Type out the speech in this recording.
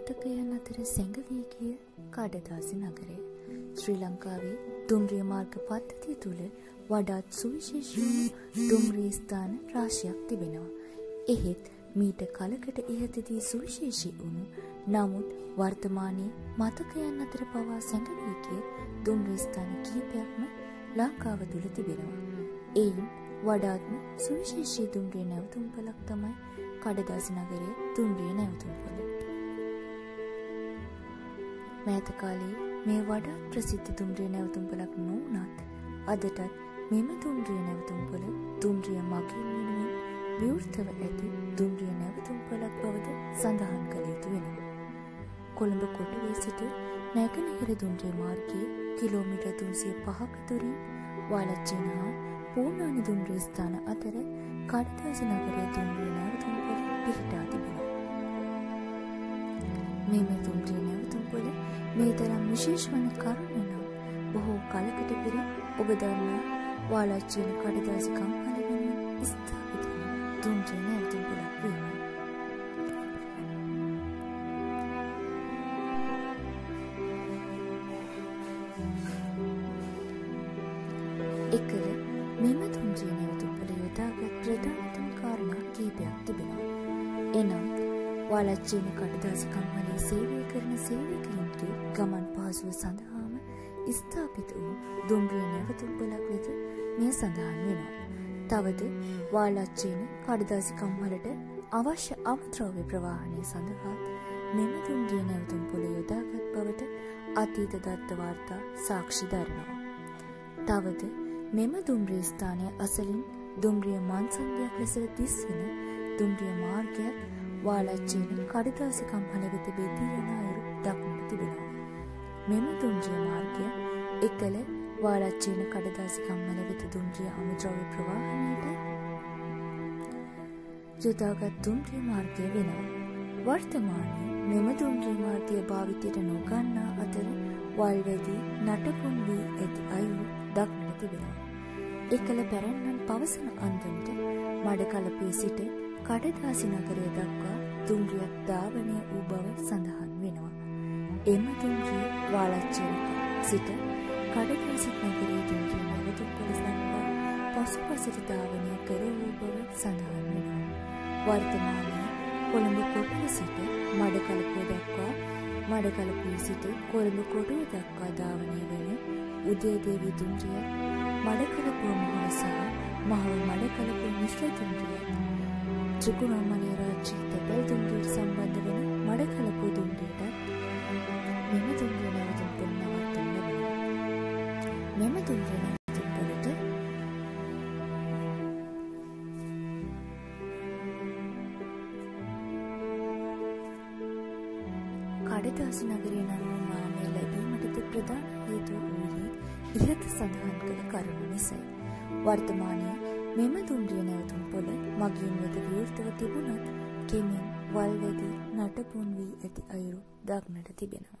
මතකයන් අතර සැඟවී ගිය කඩදාසි නගරය. ශ්‍රී ලංකාවේ දුම්රිය මාර්ග පද්ධතිය තුළ වඩාත් සුවිශේෂී දුම්රිය ස්ථාන රාශියක් තිබෙනවා. එහෙත් මීට කලකට ඉහතදී සුවිශේෂී වුණු නමුත් වර්තමානයේ මතකයන් අතර පවා සැඟවී ගිය දුම්රිය ස්ථාන කිහිපයක්ම ලංකාව තුළ තිබෙනවා. එයින් වඩාත්ම සුවිශේෂී දුම්රිය නැවතුම්පලක් තමයි කඩදාසි නගරයේ දුම්රිය නැවතුම්පල. මෑත කාලේ මේ වඩාත් ප්‍රසිද්ධ දුම්රිය නැවතුම්පලක් නොවුනත් අදටත් මෙම දුම්රිය නැවතුම්පල දුම්රිය මගින් වෙනුවෙන් විවෘතව ඇති දුම්රිය නැවතුම්පලක් බවද සඳහන් කළ යුතු වෙනවා. කොළඹ කොටුවේ සිට නැගෙනහිර දුම්රිය මාර්ගයේ කිලෝමීටර් 305ක දුරින් වාලච්චේන හා පූර්ණානි දුම්රිය ස්ථාන අතර කඩදාසි නගරයේ දුම්රිය නැවතුම්පල පිහිටා තිබෙනවා. මෙම දුම්රිය නැවතුම්පල මේ තරම් විශේෂ වන කරුණ නම් බොහෝ කලකට පෙර ඔබ දන්නා වාලච්චේන කඩදාසි කම්හල වෙනුවෙන් ස්ථාපිත වූ දුම්රිය නැවතුම්පලක් වීමයි. එකල මෙම තුන්ජී නැවතුම්පල යොදාගත් ප්‍රධානතම කාරණා කීපයක් තිබෙනවා. එනම් වාලච්චීන කටදාසිකම්හලේ සේවය කරන සේවකයින්ගේ ගමන් පහසුව සඳහාම ස්ථාපිත වූ දුම්රිය නැවතුම්පලක් ලෙස මෙය සඳහන් වෙනවා. තවද වාලච්චීන කඩදාසිකම්හලට අවශ්‍ය අමද්‍රව්‍ය ප්‍රවාහනය සඳහාත් මෙම දුම්රිය නැවතුම්පොළ යොදාගත් බවට අතීත දත්ත වාර්තා සාක්ෂි දරනවා. තවද මෙම දුම්රිය ස්ථානය අසලින් දුම්රිය මන්සන්දයක් ලෙසට දිස්වන දුම්රිය මාර්ගයක් වාලච්චේන කඩදාසිකම් හලවෙත බෙදී යන අයුරු දක්නට තිබෙනවා. මෙම දුම්රිය මාර්ගය එකල වාලච්චේන කඩදාසිකම් හලවෙත දුම්රිය අමුද්‍රව්‍ය ප්‍රවාහනයට යොදාගත් දුම්රිය මාර්ගය වෙනවා. වර්තමානයේ මෙම දුම්රිය මාර්ගය භාවිතයට නොගන්නා අතර වල්වැදී නටපුන් වී ඇති අයුරු දක්නට තිබෙනවා. එකල පැරැන්නන් පවසන අන්දමට මඩකලපේ සිට කඩදාසි නගරය දක්වා දුම්රියක් ධාවනය වූ බව සඳහන් වෙනවා. එම දුම්රිය වාලච්චේනක සිට කඩදාසි නගරයේ දුම්රිය නැවතුම්පොළ දක්වා පසුපසට ධාවනය කර වූ බව සඳහන් වෙනවා. වර්තමානයේ කොළඹ කොටුව සිට මඩකලපුව දක්වා මඩකලපුවේ සිට කොළඹ කොටුව දක්වා ධාවනය වන උදේදේවී දුම්රිය මඩකලපුව මහව සහ මහව මඩකලපුව මිශ්‍ර දුම්රිය ත්‍රිකුණාමලය රාජ්‍ය තැපැල් දුම්රියට සම්බන්ධ වන මඩකලපුව දුම්රියටත් මෙම දුම්රිය නැවතුම්පොළ නවත්තන්න ලැබෙනවා. මෙම දුම්රිය නැවතුම්පොළට කඩදාසි නගරය නම් නාමය ලැබීමටද ප්‍රධාන හේතුව වූයේ ඉහත සඳහන් කළ කරුණු නිසයි. වර්තමානයේ මෙම දුම්රිය නැවතුම් පොළ මගින් වෙත විවෘතව තිබුණත් කෙමෙන් වල්වැදී නටපුන් වී ඇති අයුරු දක්නට තිබෙනවා.